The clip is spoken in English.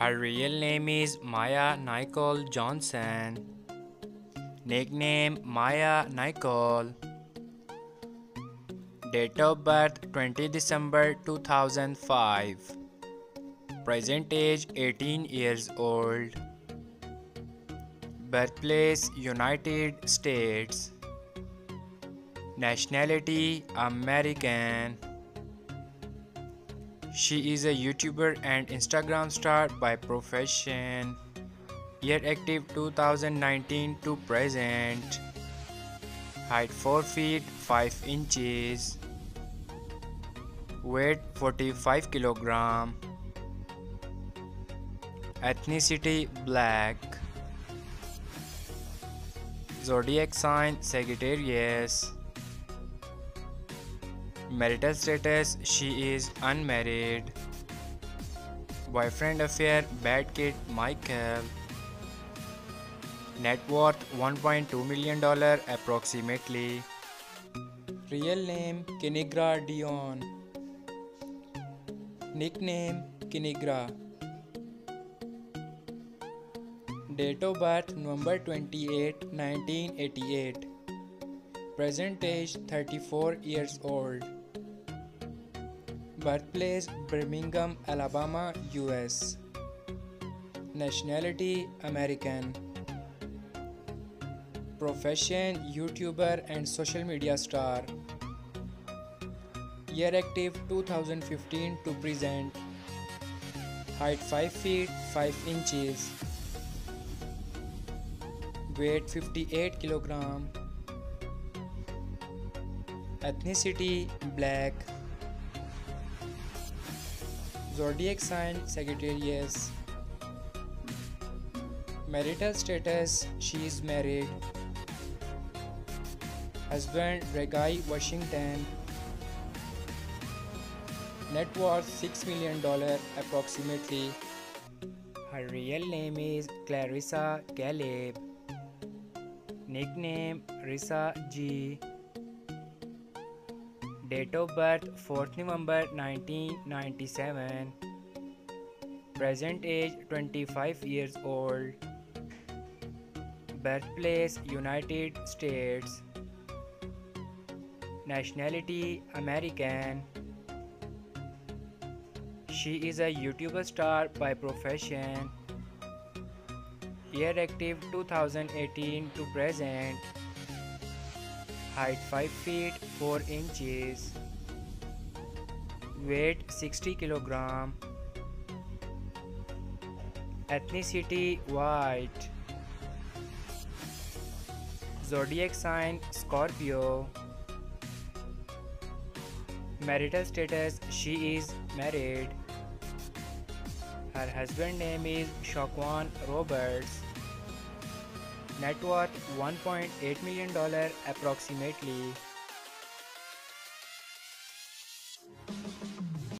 Her real name is Mya Nicole Johnson. Nickname Mya Nicole. Date of birth 20 December 2005. Present age 18 years old. Birthplace United States. Nationality American. She is a YouTuber and Instagram star by profession. Year active 2019 to present. Height 4 feet 5 inches. Weight 45 kilogram. Ethnicity black. Zodiac sign Sagittarius. Marital status She is unmarried. Boyfriend affair Bad Kid Michael. Net worth $1.2 million approximately. Real name Kinigra Deon. Nickname Kinigra. Date of birth November 28, 1988. Present age 34 years old. Birthplace Birmingham, Alabama, US. Nationality American. Profession YouTuber and social media star. Year active 2015 to present. Height 5 feet 5 inches. Weight 58 kilogram. Ethnicity black. Zodiac sign Sagittarius. Marital status she is married. Husband Regai Washington. Net worth $6 million approximately. Her real name is Clarissa Caleb. Nickname Rissa G. Date of birth 4th November 1997. Present age 25 years old. Birthplace United States. Nationality American. She is a YouTuber star by profession. Year active 2018 to present. Height 5 feet 4 inches. Weight 60 kilogram. Ethnicity white. Zodiac sign Scorpio. Marital status she is married. Her husband name is Shaquan Roberts. Net worth $1.8 million approximately.